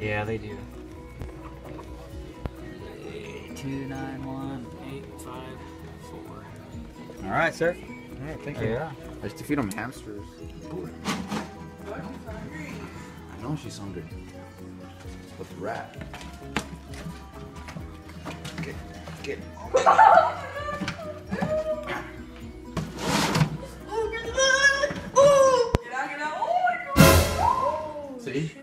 Yeah, they do. Two nine one eight five four. All right, sir. All right, thank you. Yeah. I used to feed them hamsters. I know she's hungry. With the rat. Get, get. See?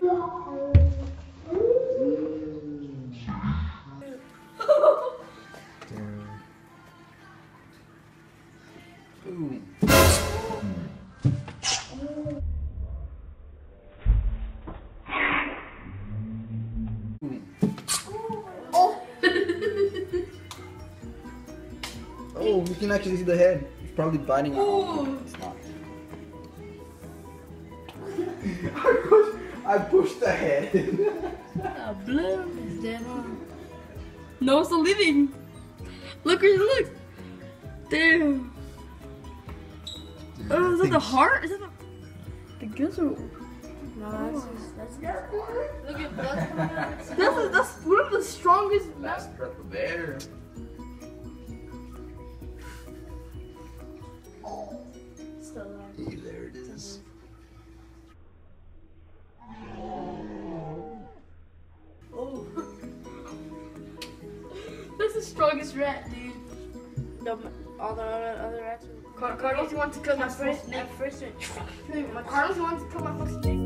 Oh, you can actually see the head. It's probably biting. Oh, it's not. I pushed, I the head. Uh, blood is dead on. No, it's still living. Look, look. Damn. Oh, is that the heart? Is that the, the gills are... No, that's just, that's just, look at blood coming out. That's, the, that's one of the strongest... Last breath of air. That's the strongest rat, dude. No, all the other, other rats. Car Cardinals want to kill my first snake. At first, Cardinals want to kill my first. snake.